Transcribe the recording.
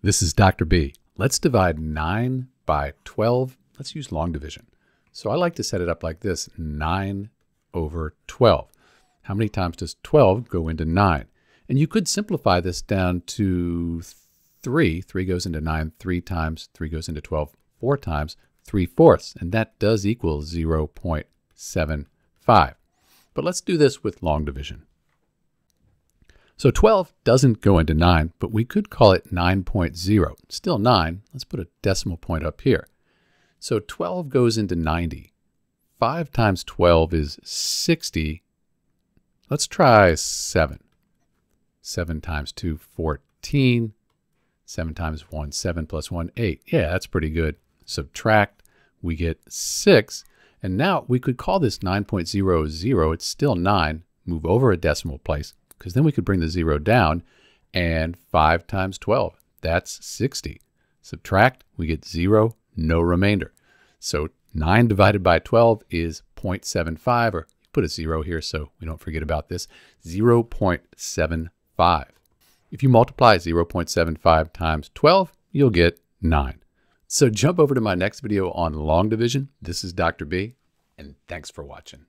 This is Dr. B. Let's divide 9 by 12. Let's use long division. So I like to set it up like this, 9 over 12. How many times does 12 go into 9? And you could simplify this down to 3. 3 goes into 9 three times. 3 goes into 12 four times. 3 fourths. And that does equal 0.75. But let's do this with long division. So 12 doesn't go into 9, but we could call it 9.0. Still 9. Let's put a decimal point up here. So 12 goes into 90. 5 times 12 is 60. Let's try 7. 7 times 2, 14. 7 times 1, 7 plus 1, 8. Yeah, that's pretty good. Subtract, we get 6. And now we could call this 9.00. It's still 9. Move over a decimal place because then we could bring the 0 down. And 5 times 12, that's 60. Subtract, we get 0, no remainder. So 9 divided by 12 is 0.75, or put a 0 here so we don't forget about this, 0.75. If you multiply 0.75 times 12, you'll get 9. So jump over to my next video on long division. This is Dr. B, and thanks for watching.